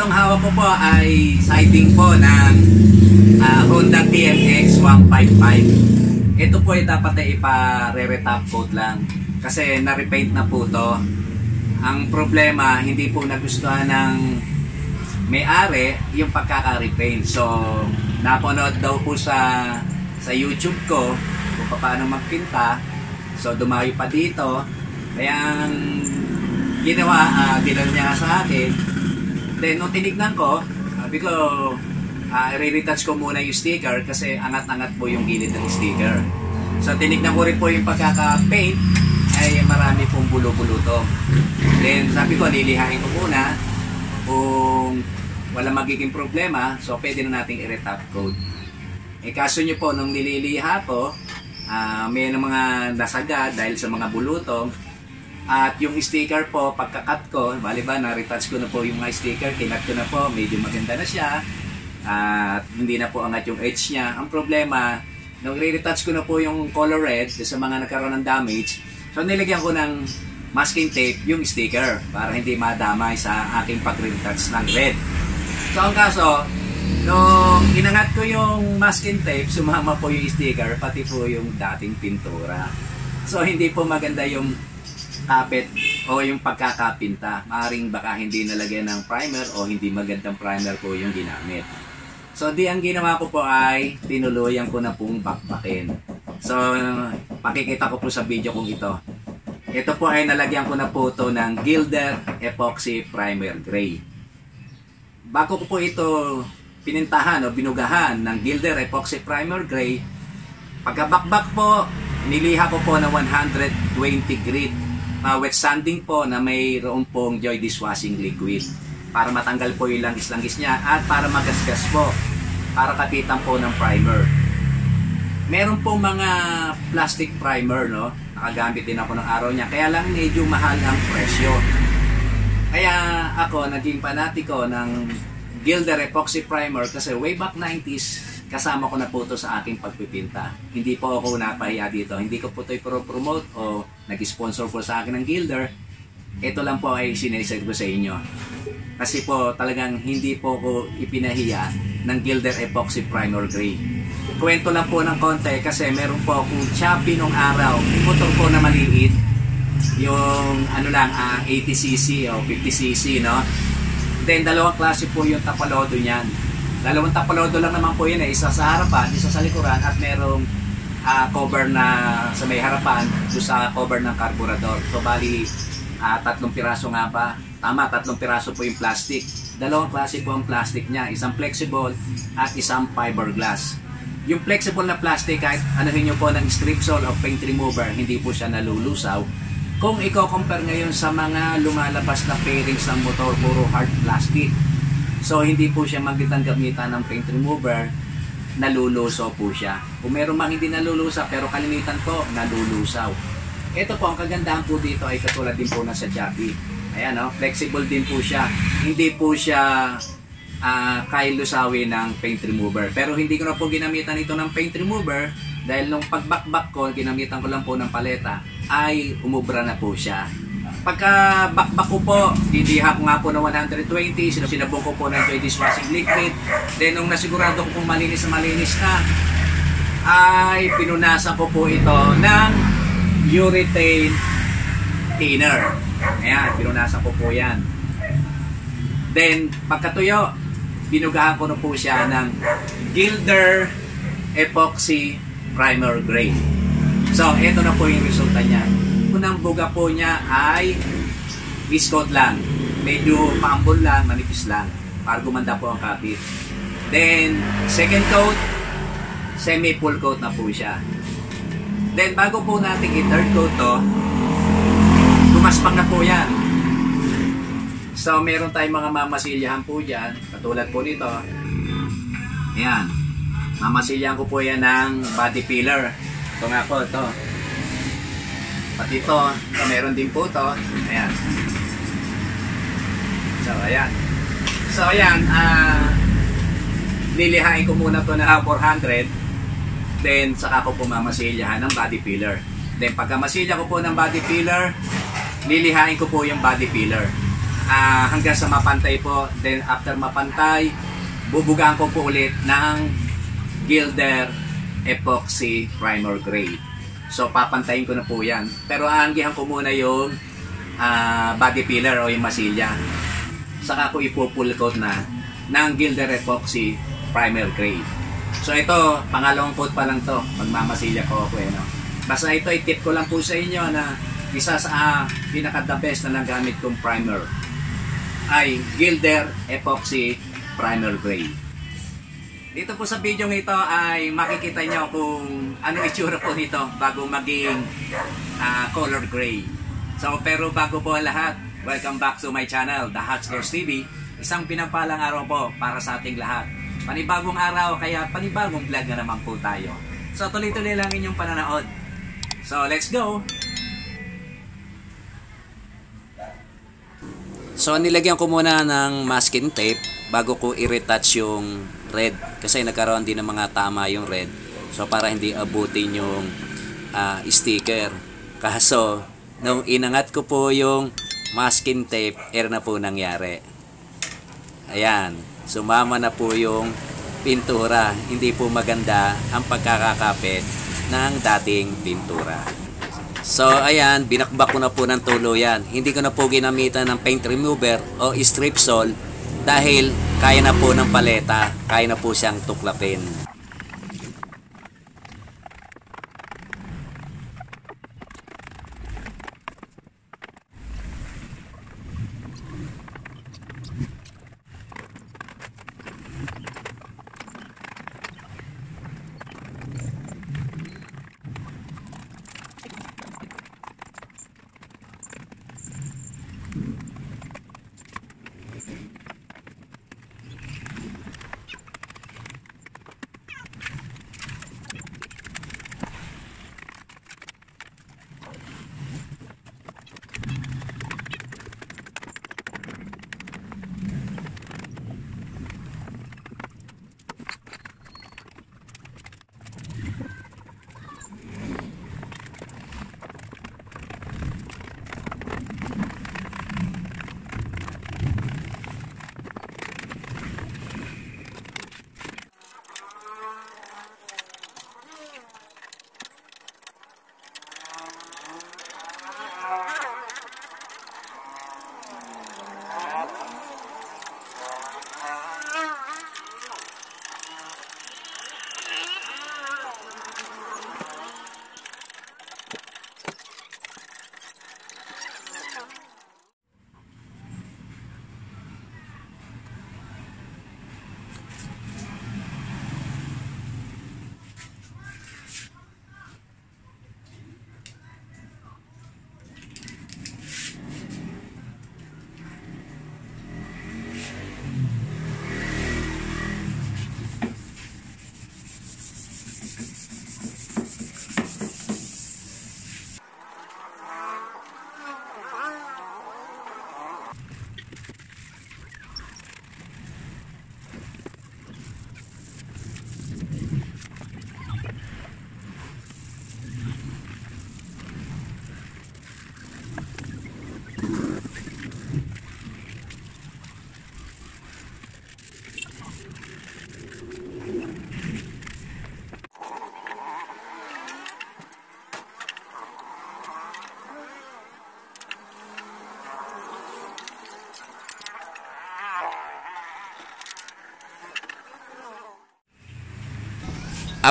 Itong hawak ko po ay siding po ng ah, Honda TMX 155. Ito po ay dapat na ipa-re-retop coat lang. Kasi na-repaint na po to. Ang problema, hindi po nagustuhan ng may-ari yung pagkaka-repaint. So, napanood daw po sa sa YouTube ko kung paano magpinta. So, dumayo pa dito. Kaya ang ginawa, uh, ginano niya sa akin. Then, nung tinignan ko, sabi ko, uh, i-retouch ko muna yung sticker kasi angat-angat po yung gilid ng sticker. So, tinignan ko rin po yung pagkaka-paint ay marami pong bulo-bulo to. Then, sabi ko, lilihain ko muna kung wala magiging problema, so pwede na nating i-retop coat. Eh kaso nyo po, nung nililiha ko, uh, may ng mga nasaga dahil sa mga bulutong, at yung sticker po, pagkakat ko, bali ba, na-retouch ko na po yung mga sticker, kinat ko na po, medyo maganda na siya, at hindi na po angat yung edge niya. Ang problema, nung re-retouch ko na po yung color red sa mga nagkaroon ng damage, so nilagyan ko ng masking tape yung sticker para hindi madamay sa aking pag-retouch ng red. So ang kaso, nung inangat ko yung masking tape, sumama po yung sticker, pati po yung dating pintura. So hindi po maganda yung kapit o yung pagkakapinta. Maaring baka hindi nalagyan ng primer o hindi magandang primer po yung ginamit. So di ang ginawa ko po ay tinuluyan ko na pong bakbakin. So pakikita ko po sa video kong ito. Ito po ay nalagyan ko na po to ng Gilder Epoxy Primer Gray. Bago ko po ito pinintahan o binugahan ng Gilder Epoxy Primer Gray, pagkabakbak po, niliha ko po na 120 grit uh, wet sanding po na mayroon pong Joy Dishwashing Liquid para matanggal po yung langis-langis niya at para magasgas po para kapitan po ng primer. Meron po mga plastic primer, no? Nakagamit din ako ng araw niya. Kaya lang medyo mahal ang presyo. Kaya ako naging panatiko ng Gilder Epoxy Primer kasi way back 90s kasama ko na po ito sa aking pagpipinta. Hindi po ako napahiya dito. Hindi ko po ito i-promote o nag-sponsor po sa akin ng Gilder. Ito lang po ay sinesend ko sa inyo. Kasi po talagang hindi po ko ipinahiya ng Gilder Epoxy Primer Gray. Kwento lang po ng konti kasi meron po akong choppy nung araw. Motor po na maliit yung ano lang uh, 80cc o 50cc no then dalawang klase po yung tapalodo niyan dalawang tapalodo lang naman po yun eh isa sa harapan isa sa likuran at merong uh, cover na sa may harapan do sa cover ng carburetor so bali uh, tatlong piraso nga ba? Tama tatlong piraso po yung plastic. Dalawang klase po ang plastic niya isang flexible at isang fiberglass. Yung flexible na plastic kahit anuhin nyo po ng strip sole o paint remover hindi po siya nalulusaw. Kung i-compare ngayon sa mga lumalabas na fairings ng motor, puro hard plastic. So, hindi po siya magitang gamitan ng paint remover, nalulusaw po siya. Kung meron mang hindi nalulusaw, pero kalimitan po, nalulusaw. Ito po, ang kagandahan po dito ay katulad din po na sa Chappy. Ayan, no? flexible din po siya. Hindi po siya uh, kaya lusawin ng paint remover. Pero hindi ko na po ginamitan ito ng paint remover dahil nung pagbakbak ko, ginamitan ko lang po ng paleta ay umubra na po siya. Pagka bakbak ko po, didiha ko nga po ng 120, sinabong ko po ng joy dishwashing liquid. Then nung nasigurado ko kung malinis na malinis na, ay pinunasan ko po ito ng urethane thinner. Ayan, pinunasan ko po yan. Then, pagkatuyo, binugahan ko na po siya ng Gilder Epoxy Primer Gray. So, ito na po yung resulta niya. Unang buga po niya ay viscot lang. Medyo paambol lang, manipis lang. Para gumanda po ang kapit. Then, second coat, semi-full coat na po siya. Then, bago po natin i-third coat to, gumaspang na po yan. So, meron tayong mga mamasilyahan po dyan. Katulad po nito. Ayan. Mamasilyahan ko po yan ng body filler. Ito nga po, ito. Pati ito, ito meron din po ito. Ayan. So, ayan. So, ayan. Uh, lilihain ko muna to na 400. Then, saka ko po mamasilyahan ng body filler. Then, pagka masilya ko po ng body filler, lilihain ko po yung body filler. ah, hanggang sa mapantay po. Then after mapantay, bubugaan ko po ulit ng Gilder Epoxy Primer Gray. So papantayin ko na po yan. Pero aanggihan ko muna yung ah, body filler o yung masilya. Saka ko ipo-full coat na ng Gilder Epoxy Primer Gray. So ito, pangalawang coat pa lang to. Magmamasilya ko ako eh. No? Basta ito, i-tip ko lang po sa inyo na isa sa ah, pinaka-the best na nagamit kong primer ay Gilder Epoxy Primer Gray. Dito po sa video ito ay makikita nyo kung ano itsura po nito bago maging ah, color gray. So pero bago po lahat, welcome back to my channel, The Scores TV. Isang pinapalang araw po para sa ating lahat. Panibagong araw kaya panibagong vlog na naman po tayo. So tuloy-tuloy lang inyong pananood. So let's go! So nilagyan ko muna ng masking tape bago ko i-retouch yung red kasi nagkaroon din ng mga tama yung red. So para hindi abutin yung ah, sticker. Kaso nung inangat ko po yung masking tape, air na po nangyari. Ayan, sumama na po yung pintura. Hindi po maganda ang pagkakakapit ng dating pintura. So ayan, binakbak ko na po ng tuluyan. Hindi ko na po ginamitan ng paint remover o strip sol dahil kaya na po ng paleta, kaya na po siyang tuklapin.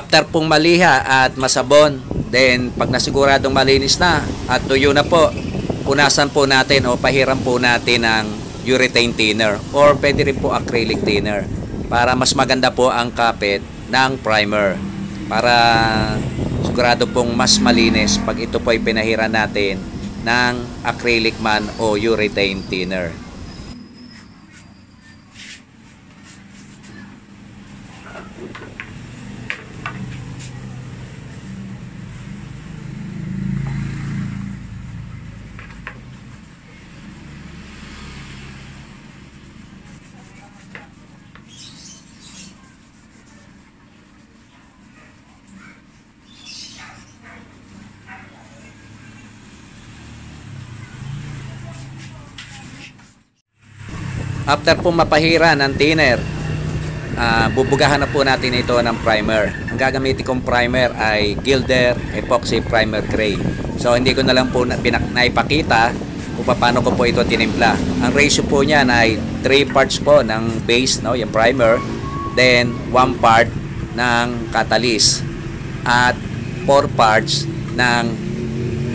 After pong maliha at masabon, then pag nasiguradong malinis na at tuyo na po, punasan po natin o pahiram po natin ng urethane thinner or pwede rin po acrylic thinner para mas maganda po ang kapit ng primer para sigurado pong mas malinis pag ito po ay pinahiran natin ng acrylic man o urethane thinner. After po mapahira ng thinner, ah, bubugahan na po natin ito ng primer. Ang gagamitin kong primer ay Gilder Epoxy Primer Gray. So hindi ko na lang po na, naipakita kung paano ko po ito tinimpla. Ang ratio po niyan ay 3 parts po ng base, no, yung primer, then 1 part ng catalyst at 4 parts ng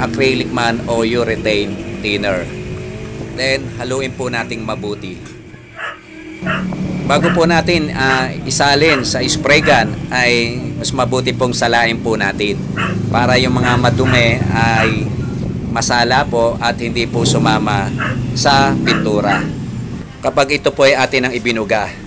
acrylic man o urethane thinner. Then haluin po nating mabuti. Bago po natin ah, isalin sa spray gun ay mas mabuti pong salain po natin para yung mga madumi ay masala po at hindi po sumama sa pintura. Kapag ito po ay atin ang ibinuga.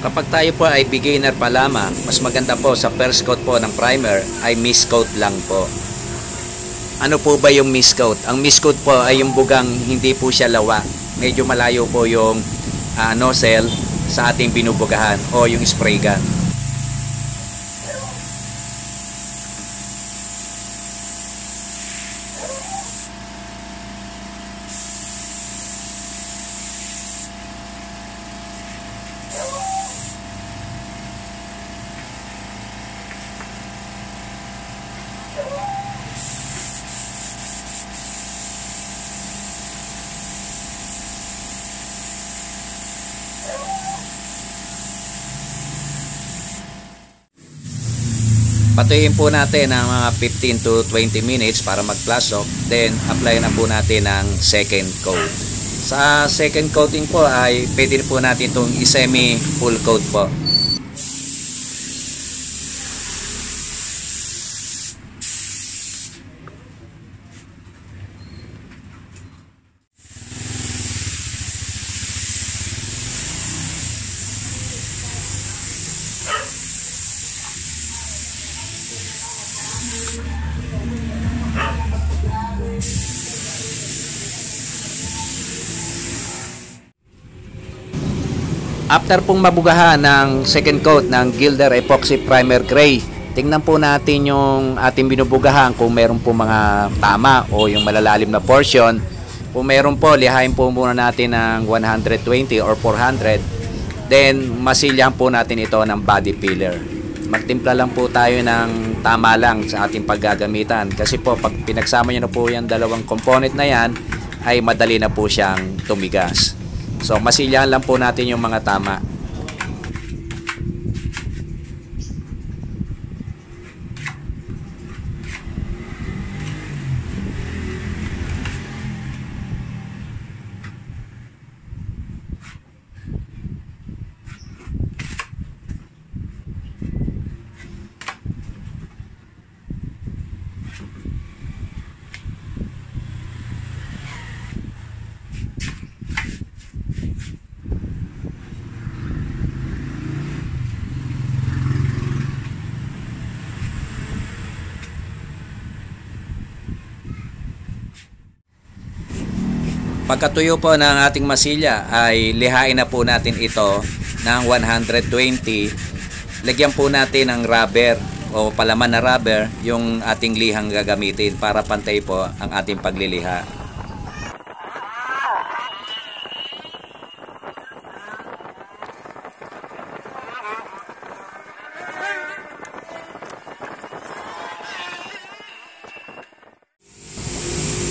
Kapag tayo po ay beginner pa lamang, mas maganda po sa first coat po ng primer ay mist coat lang po. Ano po ba yung mist coat? Ang mist coat po ay yung bugang hindi po siya lawa. Medyo malayo po yung ah, nozzle sa ating binubugahan o yung spray gun. Patuyuin po natin ng mga 15 to 20 minutes para mag-plasok. Then, apply na po natin ng second coat. Sa second coating po ay pwede po natin itong i-semi full coat po. After pong mabugahan ng second coat ng Gilder Epoxy Primer Gray, tingnan po natin yung ating binubugahan kung meron po mga tama o yung malalalim na portion. Kung meron po, lihain po muna natin ng 120 or 400. Then, masilyahan po natin ito ng body filler. Magtimpla lang po tayo ng tama lang sa ating paggagamitan. Kasi po, pag pinagsama nyo na po yung dalawang component na yan, ay madali na po siyang tumigas. So, masilyahan lang po natin yung mga tama. Pagkatuyo po ng ating masilya ay lihain na po natin ito ng 120. Lagyan po natin ng rubber o palaman na rubber yung ating lihang gagamitin para pantay po ang ating pagliliha.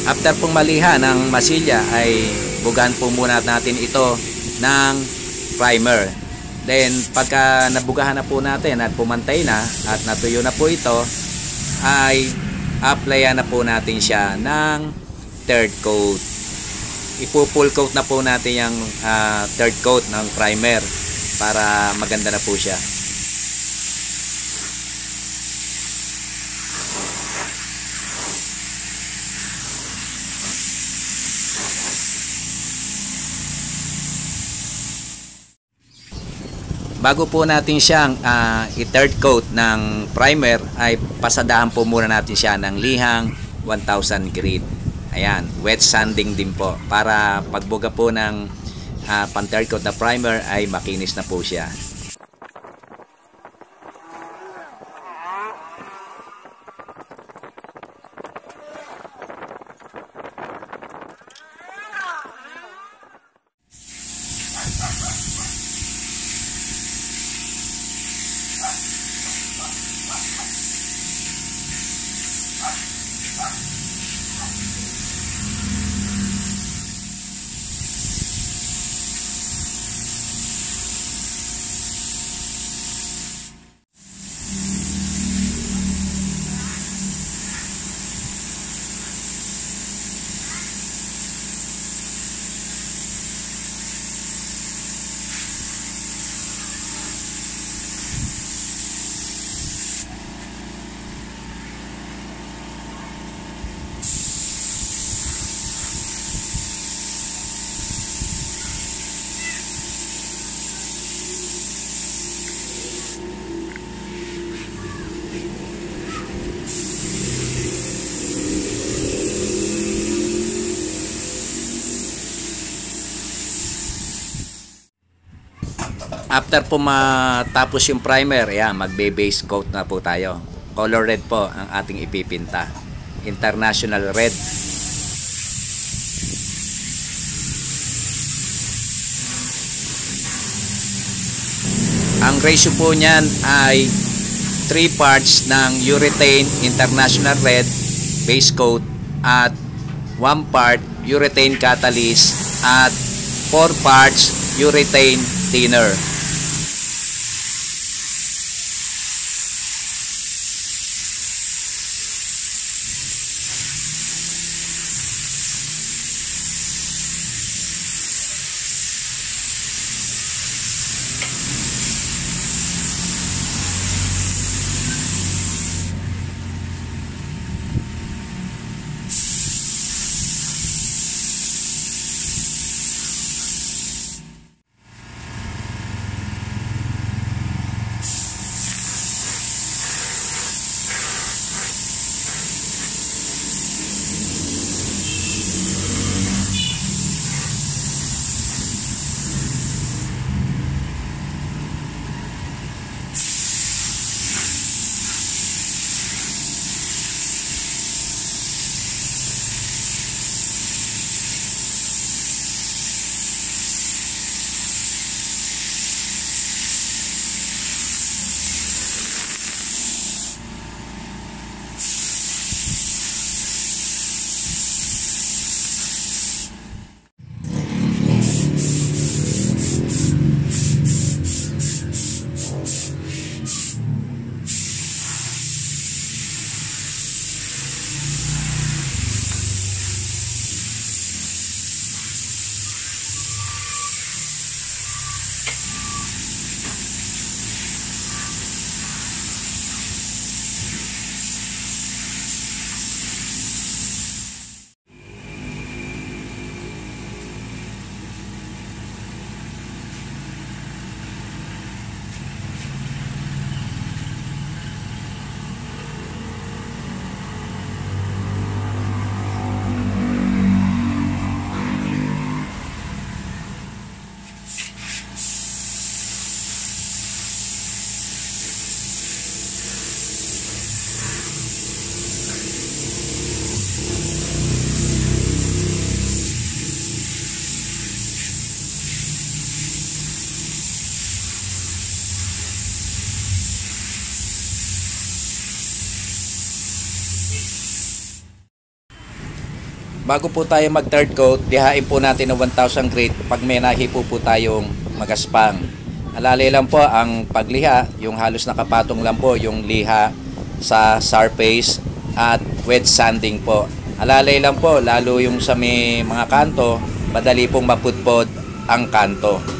After pong maliha ng masilya ay bugan po muna natin ito ng primer. Then pagka nabugahan na po natin at pumantay na at natuyo na po ito ay applyan na po natin siya ng third coat. Ipo-full coat na po natin yung ah, third coat ng primer. para maganda na po siya. Bago po natin siyang uh, i-third coat ng primer ay pasadahan po muna natin siya ng lihang 1000 grit. Ayan, wet sanding din po para pagbuga po ng uh, pan-third coat na primer ay makinis na po siya. After po matapos yung primer, yan, magbe-base coat na po tayo. Color red po ang ating ipipinta. International red. Ang ratio po niyan ay 3 parts ng urethane international red base coat at 1 part urethane catalyst at 4 parts urethane thinner. Bago po tayo mag third coat, lihain po natin ng 1,000 grit pag may nahipo po tayong magaspang. Alalay lang po ang pagliha, yung halos nakapatong lang po yung liha sa surface at wet sanding po. Alalay lang po, lalo yung sa may mga kanto, madali pong maputpod ang kanto.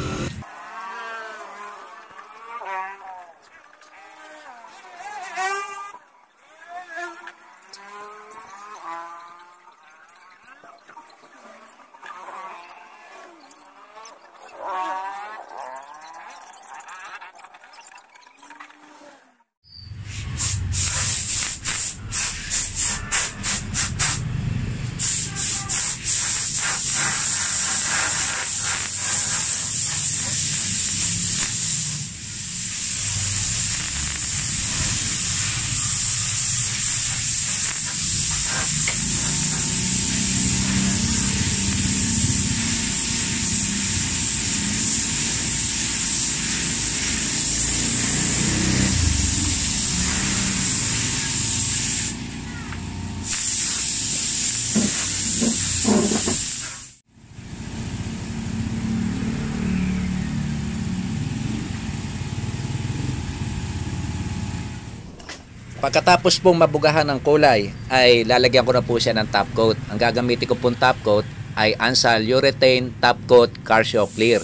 Pagkatapos pong mabugahan ng kulay, ay lalagyan ko na po siya ng top coat. Ang gagamitin ko pong top coat ay Ansal Urethane Top Coat Car Show Clear.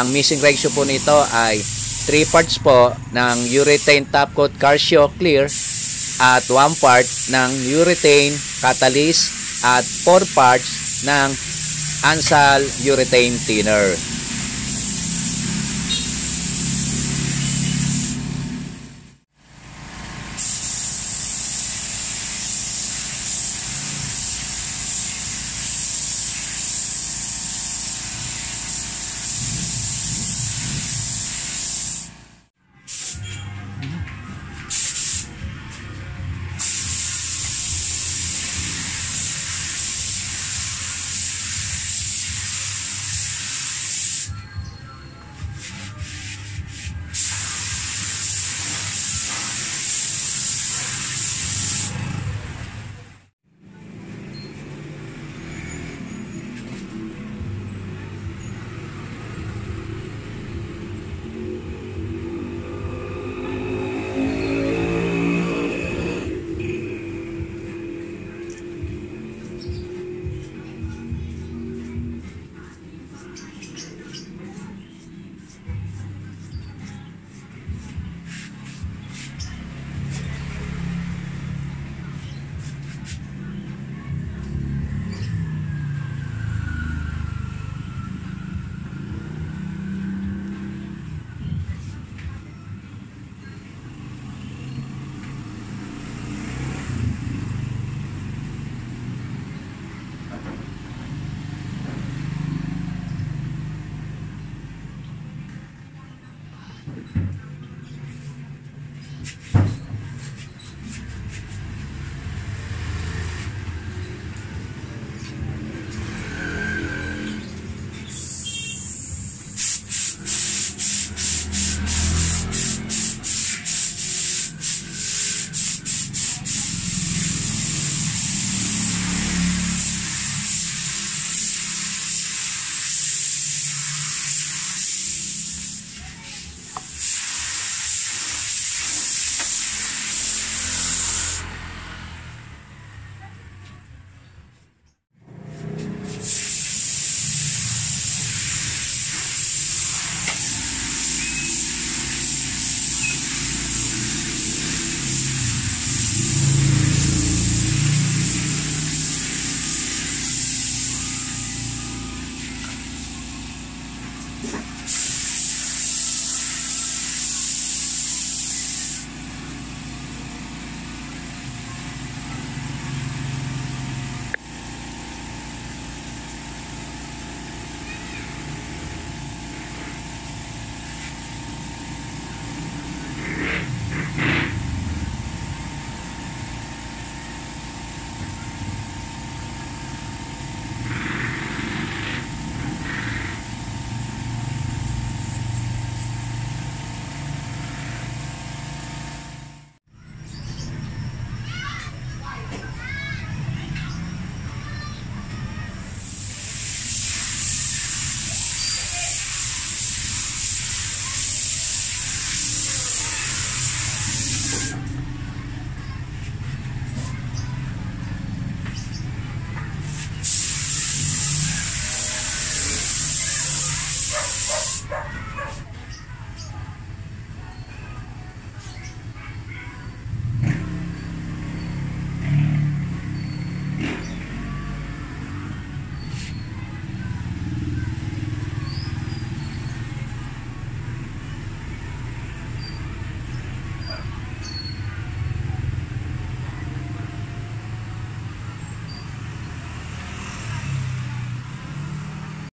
Ang missing ratio po nito ay 3 parts po ng urethane top coat car show clear at 1 part ng urethane catalyst at 4 parts ng Ansal urethane thinner.